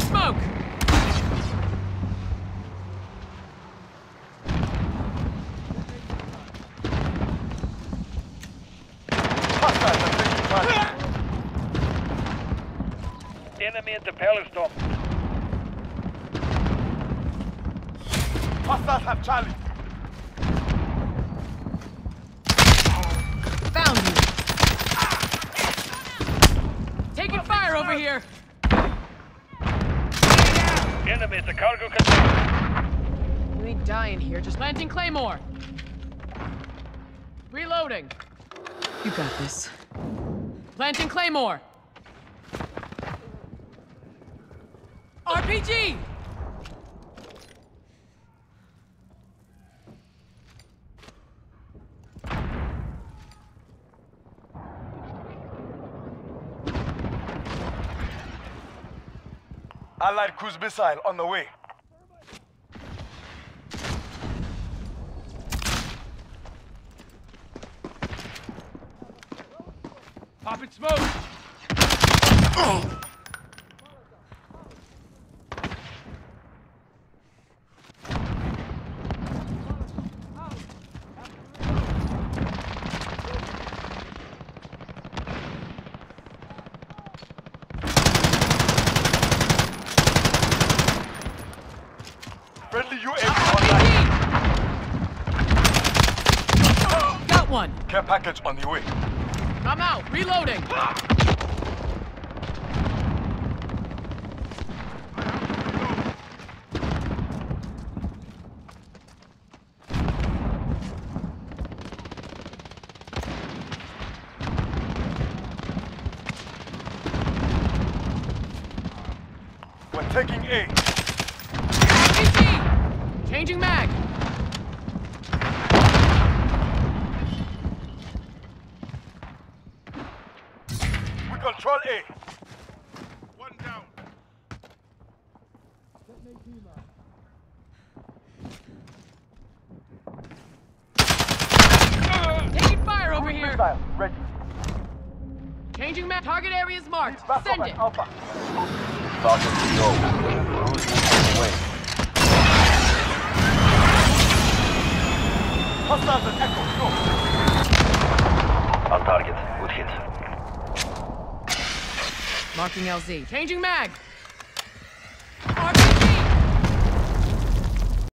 smoke! Enemy at the palace top. Hostiles have Charlie. Found you. Ah. Taking fire over here. Enemy at the cargo container. You ain't dying here, just planting Claymore. Reloading. You got this. Planting Claymore. RPG! Allied cruise missile on the way. Popping smoke. Uh. Friendly UAV online. Got one. Care package on the way. I'm out. Reloading. We're taking A. RPG! Changing mag. We control A. One down. Taking fire over here. Missile ready. Changing mag. Target area is marked. Send it. Alpha. Falcon CO. Cruise on Hostiles at Echo, go. On target. Good hit. Marking LZ. Changing mag. RPG!